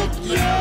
help you.